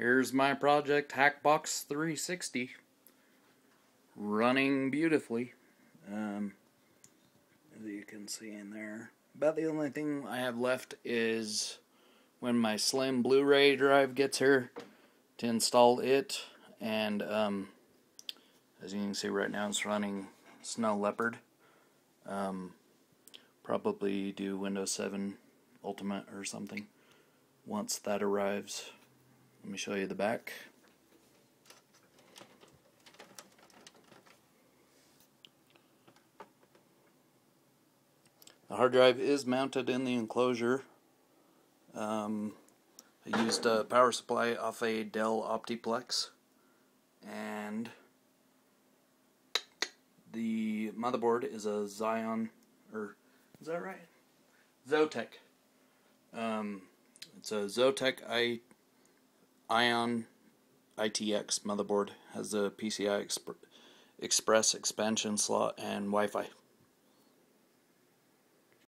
Here's my project HacBox 360 running beautifully. Um, as you can see in there. About the only thing I have left is when my slim Blu-ray drive gets here to install it and um, as you can see right now it's running Snow Leopard. Um, probably do Windows 7 Ultimate or something once that arrives. Let me show you the back. The hard drive is mounted in the enclosure. Um, I used a power supply off a Dell Optiplex and the motherboard is a Xeon or is that right? Zotac. Um, it's a Zotac I Ion ITX motherboard. Has a PCI Exp Express expansion slot and Wi-Fi.